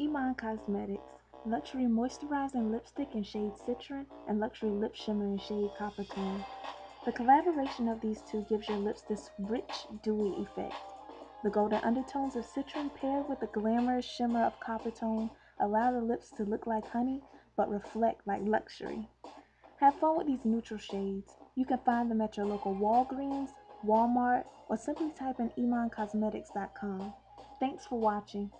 Iman Cosmetics, luxury moisturizing lipstick in shade Citron and luxury lip shimmer in shade Copper Tone. The collaboration of these two gives your lips this rich, dewy effect. The golden undertones of Citron paired with the glamorous shimmer of Copper Tone allow the lips to look like honey but reflect like luxury. Have fun with these neutral shades. You can find them at your local Walgreens, Walmart, or simply type in imancosmetics.com. Thanks for watching.